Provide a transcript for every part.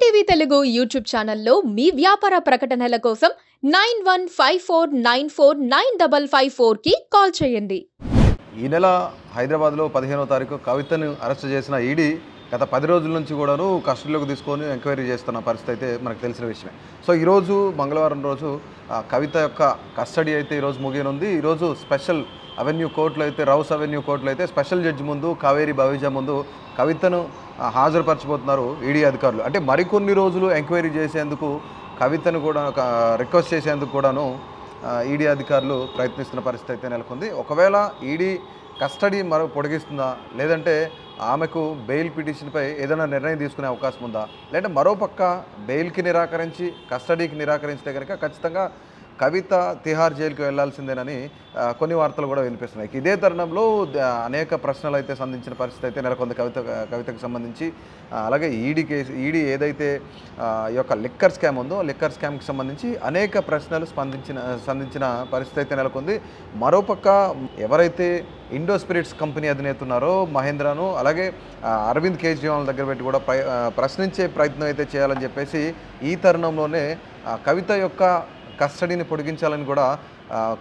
ETV Telugu YouTube ఛానల్లో మీ వ్యాపార ప్రకటనల కోసం nine one five four nine four nine double five ఫోర్కి కాల్ చేయండి. ఈ నెల హైదరాబాద్లో పదిహేనవ తారీఖు కవితను అరెస్ట్ చేసిన ఈడీ గత పది రోజుల నుంచి కూడాను కస్టడీలోకి తీసుకొని ఎంక్వైరీ చేస్తున్న పరిస్థితి అయితే మనకు తెలిసిన విషయమే. సో ఈరోజు మంగళవారం రోజు ఆ, కవిత యొక్క కస్టడీ అయితే ఈరోజు ముగియనుంది. ఈరోజు స్పెషల్ అవెన్యూ కోర్టులో అయితే రౌస్ అవెన్యూ కోర్టులో అయితే స్పెషల్ జడ్జి ముందు కావేరి భవిజ ముందు కవితను హాజరుపరచబోతున్నారు ఈడీ అధికారులు. అంటే మరికొన్ని రోజులు ఎంక్వైరీ చేసేందుకు కవితను కూడా రిక్వెస్ట్ చేసేందుకు కూడాను ఈడీ అధికారులు ప్రయత్నిస్తున్న పరిస్థితి అయితే నెలకొంది. ఒకవేళ ఈడీ కస్టడీ మరో పొడిగిస్తుందా? లేదంటే ఆమెకు బెయిల్ పిటిషన్పై ఏదైనా నిర్ణయం తీసుకునే అవకాశం ఉందా? లేదంటే మరోపక్క బెయిల్కి నిరాకరించి కస్టడీకి నిరాకరించితే కనుక ఖచ్చితంగా కవిత తిహార్ జైలుకి వెళ్ళాల్సిందేనని కొన్ని వార్తలు కూడా వినిపిస్తున్నాయి. ఇదే తరుణంలో అనేక ప్రశ్నలు అయితే సంధించిన పరిస్థితి అయితే నెలకొంది కవిత కవితకు సంబంధించి. అలాగే ఈడీ కేసు ఈడీ ఏదైతే ఈ యొక్క లిక్కర్ స్కామ్ ఉందో లిక్కర్ స్కామ్కి సంబంధించి అనేక ప్రశ్నలు స్పందించిన సంధించిన పరిస్థితి అయితే నెలకొంది. మరోపక్క ఎవరైతే ఇండో స్పిరిట్స్ కంపెనీ అధినేత ఉన్నారో మహేంద్రను అలాగే అరవింద్ కేజ్రీవాల్ దగ్గర పెట్టి కూడా ప్రశ్నించే ప్రయత్నం అయితే చేయాలని చెప్పేసి ఈ తరుణంలోనే కవిత యొక్క కస్టడీని పొడిగించాలని కూడా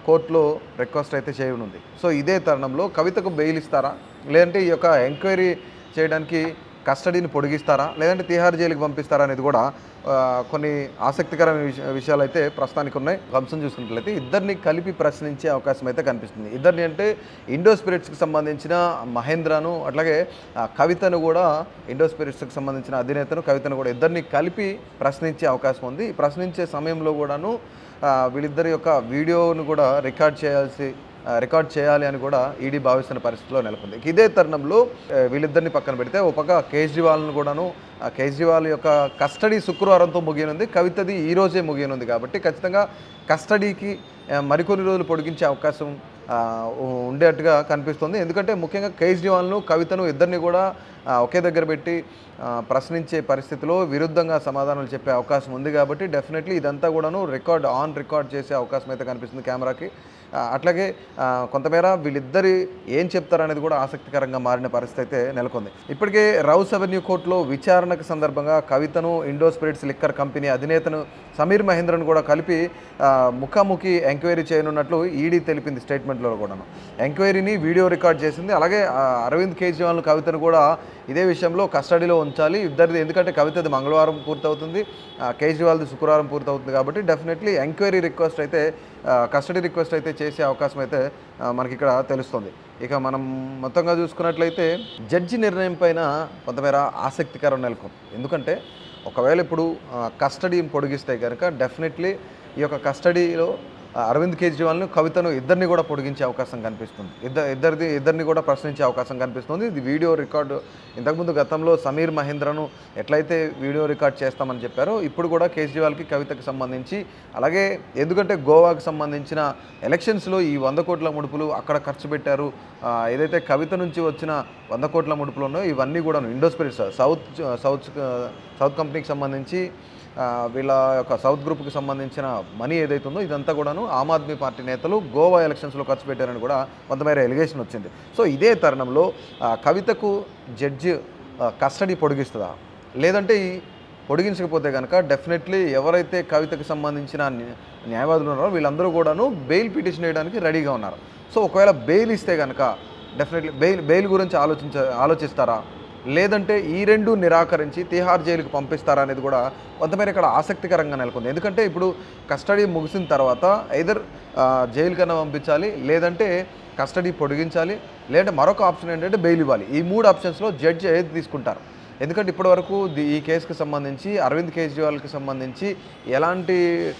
కోర్టులో రిక్వెస్ట్ అయితే చేయనుంది. సో ఇదే తరుణంలో కవితకు బెయిల్ ఇస్తారా? లేదంటే ఈ యొక్క ఎంక్వైరీ చేయడానికి కస్టడీని పొడిగిస్తారా? లేదంటే తిహార్ జైలుకి పంపిస్తారా అనేది కూడా కొన్ని ఆసక్తికరమైన విషయాలు అయితే ప్రస్తుతానికి ఉన్నాయి. అంశం చూసుకున్నట్లయితే ఇద్దరిని కలిపి ప్రశ్నించే అవకాశం అయితే కనిపిస్తుంది. ఇద్దరిని అంటే ఇండో స్పిరిట్స్కి సంబంధించిన మహేంద్రను అట్లాగే కవితను కూడా ఇండో స్పిరిట్స్కి సంబంధించిన అధినేతను కవితను కూడా ఇద్దరిని కలిపి ప్రశ్నించే అవకాశం ఉంది. ప్రశ్నించే సమయంలో కూడాను వీళ్ళిద్దరి యొక్క వీడియోను కూడా రికార్డ్ చేయాల్సి రికార్డ్ చేయాలి అని కూడా ఈడీ భావిస్తున్న పరిస్థితిలో నెలకొంది. ఇదే తరుణంలో వీళ్ళిద్దరిని పక్కన పెడితే ఒక పక్క కేజ్రీవాల్ను కూడాను ఆ కేజ్రీవాల్ యొక్క కస్టడీ శుక్రవారంతో ముగియనుంది కవితది ఈ రోజే ముగియనుంది కాబట్టి ఖచ్చితంగా కస్టడీకి మరికొన్ని రోజులు పొడిగించే అవకాశం ఉండేట్టుగా కనిపిస్తుంది. ఎందుకంటే ముఖ్యంగా కేజ్రీవాల్ను కవితను ఇద్దరిని కూడా ఒకే దగ్గర పెట్టి ప్రశ్నించే పరిస్థితిలో విరుద్ధంగా సమాధానాలు చెప్పే అవకాశం ఉంది కాబట్టి డెఫినెట్లీ ఇదంతా కూడాను రికార్డ్ ఆన్ రికార్డ్ చేసే అవకాశం అయితే కనిపిస్తుంది కెమెరాకి. అట్లాగే కొంతమేర వీళ్ళిద్దరి ఏం చెప్తారనేది కూడా ఆసక్తికరంగా మారిన పరిస్థితి అయితే నెలకొంది. ఇప్పటికే రౌస్ అవెన్యూ కోర్టులో విచారణకు సందర్భంగా కవితను ఇండో స్పిరిట్స్ లిక్కర్ కంపెనీ అధినేతను సమీర్ మహేంద్రను కూడా కలిపి ముఖాముఖి ఎంక్వైరీ చేయనున్నట్లు ఈడీ తెలిపింది స్టేట్మెంట్లో కూడాను. ఎంక్వైరీని వీడియో రికార్డ్ చేసింది. అలాగే అరవింద్ కేజ్రీవాల్ కవితను కూడా ఇదే విషయంలో కస్టడీలో ఉంచాలి. ఇద్దరిది ఎందుకంటే కవితది మంగళవారం పూర్తవుతుంది. కేజ్రీవాల్ది శుక్రవారం పూర్తవుతుంది కాబట్టి డెఫినెట్లీ ఎంక్వైరీ రిక్వెస్ట్ అయితే కస్టడీ రిక్వెస్ట్ అయితే చేసే అవకాశం అయితే మనకి ఇక్కడ తెలుస్తుంది. ఇక మనం మొత్తంగా చూసుకున్నట్లయితే జడ్జి నిర్ణయం పైన కొంతమేర ఆసక్తికరం నెలకొంది. ఎందుకంటే ఒకవేళ ఇప్పుడు కస్టడీని కస్టడీ పొడిగిస్తే కనుక డెఫినెట్లీ ఈ యొక్క కస్టడీలో అరవింద్ కేజ్రీవాల్ను కవితను ఇద్దరిని కూడా పొడిగించే అవకాశం కనిపిస్తుంది. ఇద్దరు ఇద్దరిది ఇద్దరిని కూడా ప్రశ్నించే అవకాశం కనిపిస్తుంది. ఇది వీడియో రికార్డు. ఇంతకుముందు గతంలో సమీర్ మహేంద్రను ఎట్లయితే వీడియో రికార్డ్ చేస్తామని చెప్పారో ఇప్పుడు కూడా కేజ్రీవాల్కి కవితకు సంబంధించి అలాగే ఎందుకంటే గోవాకు సంబంధించిన ఎలక్షన్స్లో ఈ వంద కోట్ల ముడుపులు అక్కడ ఖర్చు పెట్టారు. ఏదైతే కవిత నుంచి వచ్చిన వంద కోట్ల ముడుపులు ఉన్నాయో ఇవన్నీ కూడా ఇండోస్పిరిట్స్ సౌత్ సౌత్ సౌత్ కంపెనీకి సంబంధించి వీళ్ళ యొక్క సౌత్ గ్రూప్కి సంబంధించిన మనీ ఏదైతే ఉందో ఇదంతా కూడాను ఆమ్ ఆద్మీ పార్టీ నేతలు గోవా ఎలక్షన్స్లో ఖర్చు పెట్టారని కూడా కొంతమేర ఎలిగేషన్ వచ్చింది. సో ఇదే తరుణంలో కవితకు జడ్జి కస్టడీ పొడిగిస్తుందా? లేదంటే ఈ పొడిగించకపోతే కనుక డెఫినెట్లీ ఎవరైతే కవితకు సంబంధించిన న్యాయవాదులు ఉన్నారో వీళ్ళందరూ కూడాను బెయిల్ పిటిషన్ వేయడానికి రెడీగా ఉన్నారు. సో ఒకవేళ బెయిల్ ఇస్తే కనుక డెఫినెట్లీ బెయిల్ బెయిల్ గురించి ఆలోచించ ఆలోచిస్తారా? లేదంటే ఈ రెండు నిరాకరించి తిహార్ జైలుకి పంపిస్తారా అనేది కూడా కొంతమేర ఇక్కడ ఆసక్తికరంగా నెలకొంది. ఎందుకంటే ఇప్పుడు కస్టడీ ముగిసిన తర్వాత ఐదర్ జైలు కన్నా పంపించాలి లేదంటే కస్టడీ పొడిగించాలి లేదంటే మరొక ఆప్షన్ ఏంటంటే బెయిల్ ఇవ్వాలి. ఈ మూడు ఆప్షన్స్లో జడ్జి ఏది తీసుకుంటారు. ఎందుకంటే ఇప్పటివరకు ది- ఈ కేసుకి సంబంధించి అరవింద్ కేజ్రీవాల్కి సంబంధించి ఎలాంటి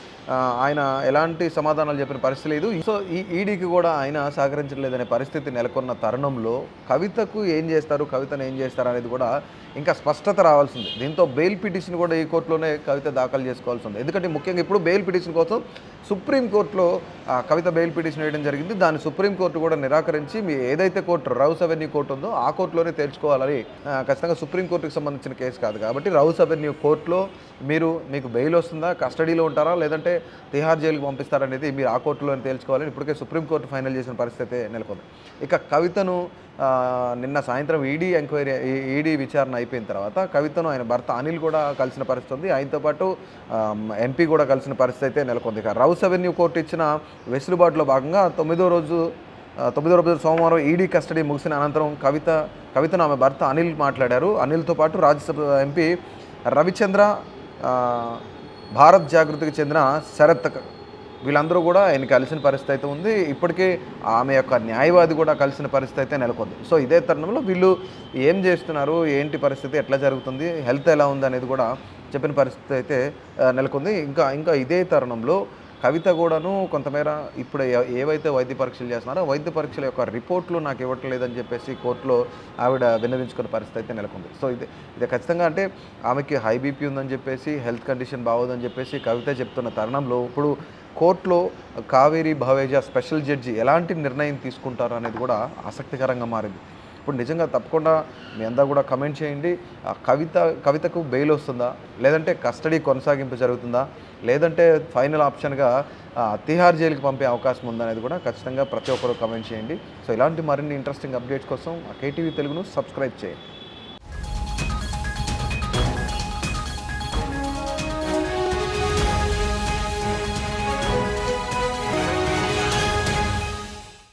ఆయన ఎలాంటి సమాధానాలు చెప్పిన పరిస్థితి లేదు. సో ఈ ఈడీకి కూడా ఆయన సహకరించలేదనే పరిస్థితి నెలకొన్న తరుణంలో కవితకు ఏం చేస్తారు కవితను ఏం చేస్తారు అనేది కూడా ఇంకా స్పష్టత రావాల్సింది. దీంతో బెయిల్ పిటిషన్ కూడా ఈ కోర్టులోనే కవిత దాఖలు చేసుకోవాల్సి ఉంది. ఎందుకంటే ముఖ్యంగా ఇప్పుడు బెయిల్ పిటిషన్ కోసం సుప్రీంకోర్టులో కవిత బెయిల్ పిటిషన్ వేయడం జరిగింది. దాన్ని సుప్రీంకోర్టు కూడా నిరాకరించి మీ ఏదైతే కోర్టు రౌస్ అవెన్యూ కోర్టు ఉందో ఆ కోర్టులోనే తేల్చుకోవాలని ఖచ్చితంగా సుప్రీంకోర్టుకు సంబంధించిన కేసు కాదు కాబట్టి రౌస్ అవెన్యూ కోర్టులో మీరు మీకు బెయిల్ వస్తుందా? కస్టడీలో ఉంటారా? లేదంటే తిహార్ జైలుకి పంపిస్తారనేది మీరు ఆ కోర్టులోనే తేల్చుకోవాలని ఇప్పటికే సుప్రీంకోర్టు ఫైనల్ చేసిన పరిస్థితి నెలకొంది. ఇక కవితను నిన్న సాయంత్రం ఈడీ ఎంక్వైరీ ఈడీ విచారణ అయిపోయిన తర్వాత కవితను ఆయన భర్త అనిల్ కూడా కలిసిన పరిస్థితి ఉంది. ఆయనతో పాటు ఎంపీ కూడా కలిసిన పరిస్థితి అయితే నెలకొంది. ఇక రౌస్ అవెన్యూ కోర్టు ఇచ్చిన వెసులుబాటులో భాగంగా తొమ్మిదో రోజు తొమ్మిదో రోజు సోమవారం ఈడీ కస్టడీ ముగిసిన అనంతరం కవిత కవితను ఆమె భర్త అనిల్ మాట్లాడారు. అనిల్తో పాటు రాజ్యసభ ఎంపీ రవిచంద్ర భారత్ జాగృతికి చెందిన శరత్ వీళ్ళందరూ కూడా ఆయన కలిసిన పరిస్థితి అయితే ఉంది. ఇప్పటికే ఆమె యొక్క న్యాయవాది కూడా కలిసిన పరిస్థితి అయితే నెలకొంది. సో ఇదే తరుణంలో వీళ్ళు ఏం చేస్తున్నారు? ఏంటి పరిస్థితి? ఎట్లా జరుగుతుంది? హెల్త్ ఎలా ఉంది అనేది కూడా చెప్పిన పరిస్థితి అయితే నెలకొంది. ఇంకా ఇంకా ఇదే తరుణంలో కవిత కూడాను కొంతమేర ఇప్పుడు ఏవైతే వైద్య పరీక్షలు చేస్తున్నారో వైద్య పరీక్షల యొక్క రిపోర్ట్లు నాకు ఇవ్వట్లేదని చెప్పేసి కోర్టులో ఆవిడ విన్నవించుకున్న పరిస్థితి అయితే నెలకొంది. సో ఇది ఇది ఖచ్చితంగా అంటే ఆమెకి హై బీపీ ఉందని చెప్పేసి హెల్త్ కండిషన్ బాగోదని చెప్పేసి కవిత చెప్తున్న తరుణంలో ఇప్పుడు కోర్టులో కావేరీ భావేజా స్పెషల్ జడ్జి ఎలాంటి నిర్ణయం తీసుకుంటారు అనేది కూడా ఆసక్తికరంగా మారింది. ఇప్పుడు నిజంగా తప్పకుండా మీ అందరూ కూడా కమెంట్ చేయండి. ఆ కవిత కవితకు బెయిల్ వస్తుందా? లేదంటే కస్టడీ కొనసాగింపు జరుగుతుందా? లేదంటే ఫైనల్ ఆప్షన్గా తిహార్ జైలుకి పంపే అవకాశం ఉందనేది కూడా ఖచ్చితంగా ప్రతి ఒక్కరు కమెంట్ చేయండి. సో ఇలాంటి మరిన్ని ఇంట్రెస్టింగ్ అప్డేట్స్ కోసం కేటీవీ తెలుగును సబ్స్క్రైబ్ చేయండి.